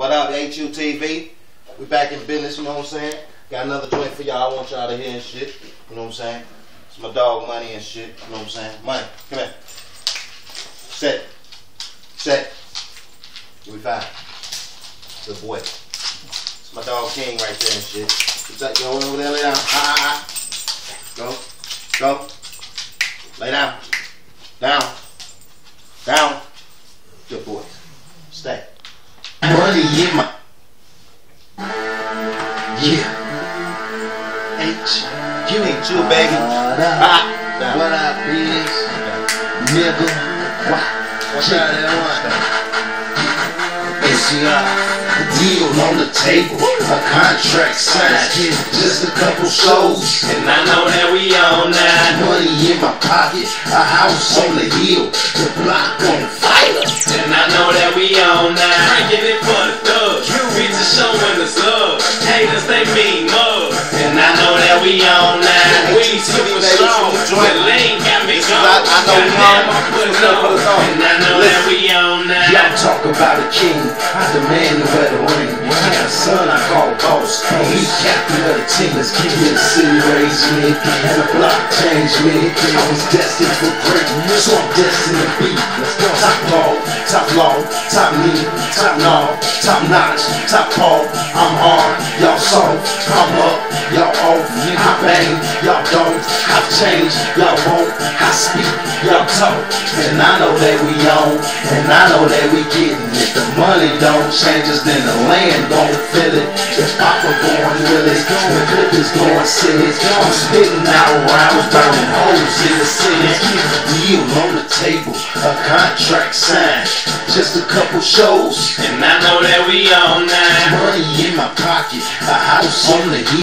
What up, HUTV? We back in business, you know what I'm saying? Got another joint for y'all. I want y'all to hear and shit. You know what I'm saying? It's my dog money and shit. You know what I'm saying? Money, come here. Set. Set. Me five. Good boy. It's my dog King right there and shit. What's up, yo? Over there, lay down. Ah, ah, ah. Go. Go. Lay down. Down. Down. Good boy. Stay. Money in my yeah. H You ain't you, baby. What up? Ah. What up, bitch? Nigga. What? Check that one. NCR. A deal on the table. A contract signed. Just a couple shows. And I know that we on now. Money in my pocket. A house on the hill. The block on fire. And I know that we on now. They mean mug. And I know that we on now. We super strong. The lane got me gone. I- know we on. I'm putting This is for the song. on. And I know that we on now. Talk about a king, I demand a better ring. I got a son I call boss, and he captain of the team. Let's keep it city raised me, and the block changed me. I was destined for greatness, so I'm destined to be. Top ball, top law, top knee, top law, top notch, top ball. I'm hard, y'all soft, I'm up, y'all off. I bang, y'all don't. I change, y'all won't. I speak, y'all talk, and I know that we on, and I know that we getting it. The money don't change us, then the land don't feel it. If Papa going Willis, the clip is going silly. I'm spitting out rounds, burning holes in the city. Deal on the table, a contract signed, just a couple shows. And I know that we on now. Money in my pocket, a house on the hill.